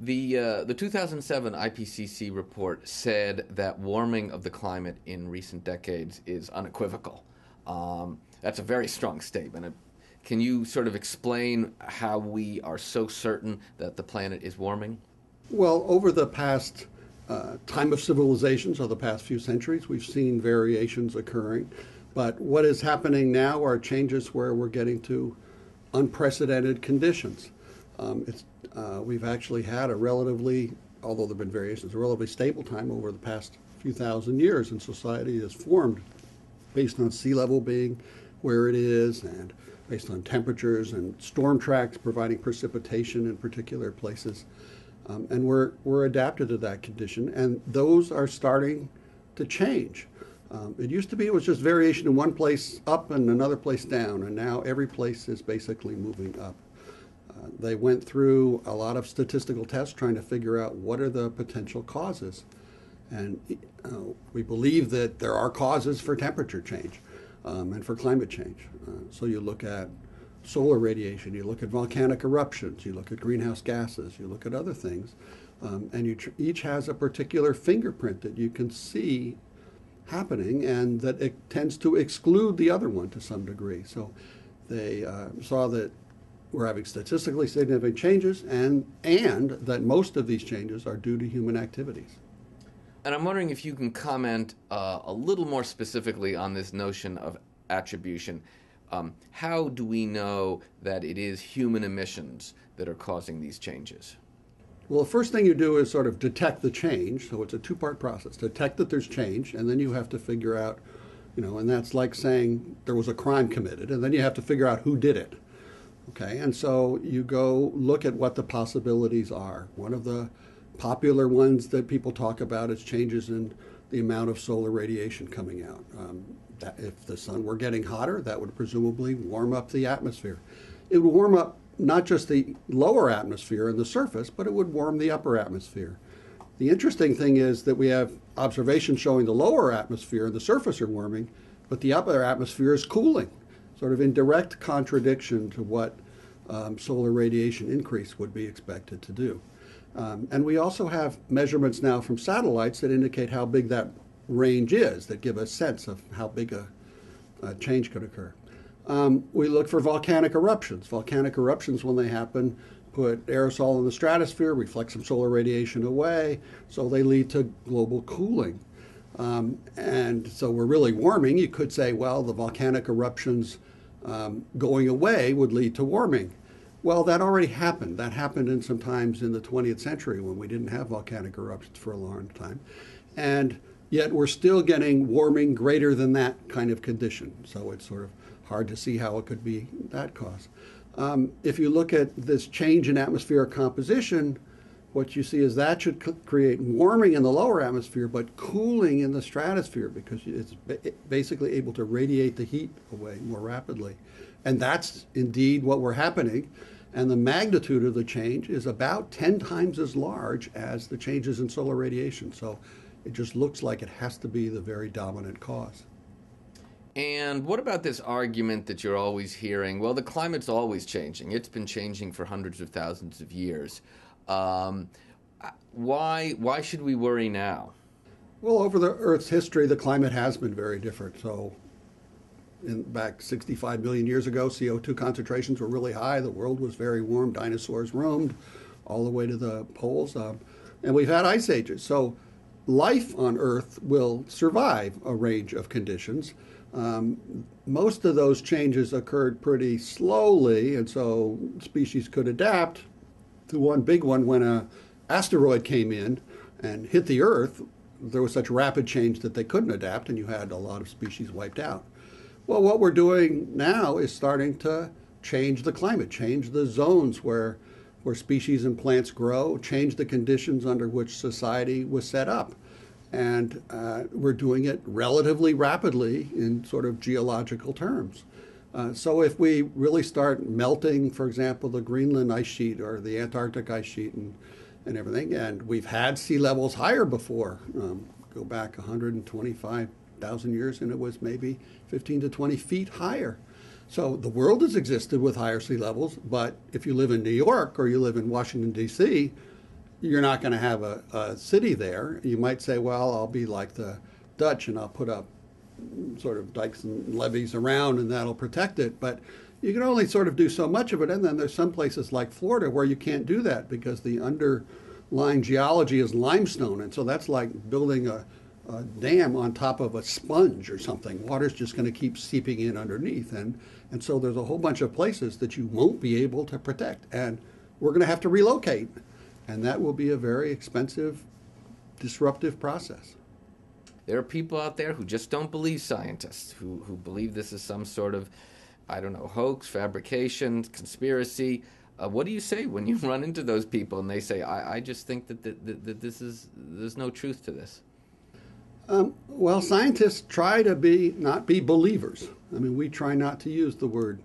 The uh, the 2007 IPCC report said that warming of the climate in recent decades is unequivocal. Um, that's a very strong statement. Can you sort of explain how we are so certain that the planet is warming? Well, over the past uh, time of civilizations, so the past few centuries, we've seen variations occurring. But what is happening now are changes where we're getting to unprecedented conditions. Um, uh, we've actually had a relatively, although there have been variations, a relatively stable time over the past few thousand years, and society has formed based on sea level being where it is and based on temperatures and storm tracks providing precipitation in particular places. Um, and we're, we're adapted to that condition, and those are starting to change. Um, it used to be it was just variation in one place up and another place down, and now every place is basically moving up. They went through a lot of statistical tests trying to figure out what are the potential causes. And uh, we believe that there are causes for temperature change um, and for climate change. Uh, so you look at solar radiation, you look at volcanic eruptions, you look at greenhouse gases, you look at other things, um, and tr- each has a particular fingerprint that you can see happening and that it tends to exclude the other one to some degree. So they uh, saw that we're having statistically significant changes and, and that most of these changes are due to human activities. And I'm wondering if you can comment uh, a little more specifically on this notion of attribution. Um, how do we know that it is human emissions that are causing these changes? Well, the first thing you do is sort of detect the change. So it's a two part process detect that there's change, and then you have to figure out, you know, and that's like saying there was a crime committed, and then you have to figure out who did it. Okay, and so you go look at what the possibilities are. One of the popular ones that people talk about is changes in the amount of solar radiation coming out. Um, that if the sun were getting hotter, that would presumably warm up the atmosphere. It would warm up not just the lower atmosphere and the surface, but it would warm the upper atmosphere. The interesting thing is that we have observations showing the lower atmosphere and the surface are warming, but the upper atmosphere is cooling, sort of in direct contradiction to what um, solar radiation increase would be expected to do. Um, and we also have measurements now from satellites that indicate how big that range is, that give a sense of how big a, a change could occur. Um, we look for volcanic eruptions. Volcanic eruptions, when they happen, put aerosol in the stratosphere, reflect some solar radiation away, so they lead to global cooling. Um, and so we're really warming. You could say, well, the volcanic eruptions um, going away would lead to warming. Well, that already happened. That happened in some times in the 20th century when we didn't have volcanic eruptions for a long time. And yet we're still getting warming greater than that kind of condition. So it's sort of hard to see how it could be that cause. Um, if you look at this change in atmospheric composition, what you see is that should create warming in the lower atmosphere, but cooling in the stratosphere because it's ba- basically able to radiate the heat away more rapidly. And that's indeed what we're happening. And the magnitude of the change is about 10 times as large as the changes in solar radiation. So it just looks like it has to be the very dominant cause. And what about this argument that you're always hearing? Well, the climate's always changing. It's been changing for hundreds of thousands of years. Um, why why should we worry now? Well, over the Earth's history, the climate has been very different. So, in back 65 million years ago, CO2 concentrations were really high. The world was very warm. Dinosaurs roamed all the way to the poles, um, and we've had ice ages. So, life on Earth will survive a range of conditions. Um, most of those changes occurred pretty slowly, and so species could adapt. The one big one, when an asteroid came in and hit the Earth, there was such rapid change that they couldn't adapt, and you had a lot of species wiped out. Well, what we're doing now is starting to change the climate, change the zones where, where species and plants grow, change the conditions under which society was set up and uh, we're doing it relatively rapidly in sort of geological terms. Uh, so if we really start melting, for example, the Greenland ice sheet or the Antarctic ice sheet and, and everything, and we've had sea levels higher before, um, go back 125,000 years, and it was maybe 15 to 20 feet higher. So the world has existed with higher sea levels, but if you live in New York or you live in Washington, D.C., you're not going to have a, a city there. You might say, well, I'll be like the Dutch and I'll put up sort of dikes and levees around and that'll protect it. But you can only sort of do so much of it. And then there's some places like Florida where you can't do that because the underlying geology is limestone. And so that's like building a, a dam on top of a sponge or something. Water's just going to keep seeping in underneath. And, and so there's a whole bunch of places that you won't be able to protect. And we're going to have to relocate. And that will be a very expensive, disruptive process. There are people out there who just don't believe scientists, who, who believe this is some sort of, I don't know, hoax, fabrication, conspiracy. Uh, what do you say when you run into those people and they say, I, I just think that, that, that, that this is, there's no truth to this? Um, well, scientists try to be not be believers. I mean, we try not to use the word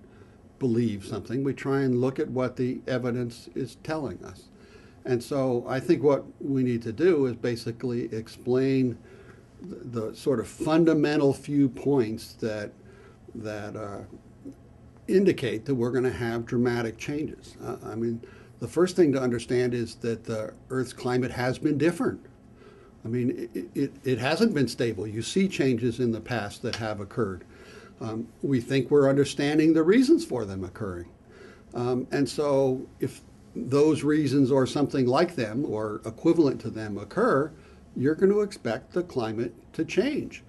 believe something. We try and look at what the evidence is telling us. And so I think what we need to do is basically explain the, sort of fundamental few points that that uh, indicate that we're going to have dramatic changes. Uh, I mean, the first thing to understand is that the Earth's climate has been different. I mean, it, it, it hasn't been stable. You see changes in the past that have occurred. Um, we think we're understanding the reasons for them occurring. Um, and so, if those reasons or something like them or equivalent to them occur, you're going to expect the climate to change.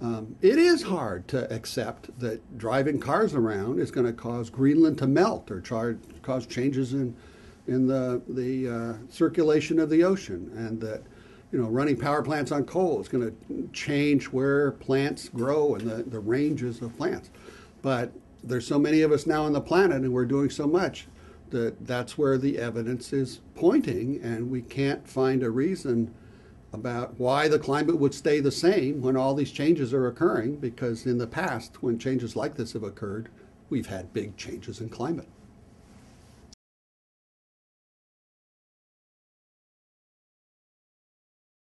Um, it is hard to accept that driving cars around is going to cause Greenland to melt or char- cause changes in in the the uh, circulation of the ocean, and that you know running power plants on coal is going to change where plants grow and the, the ranges of plants. But there's so many of us now on the planet, and we're doing so much that that's where the evidence is pointing, and we can't find a reason about why the climate would stay the same when all these changes are occurring, because in the past, when changes like this have occurred, we've had big changes in climate.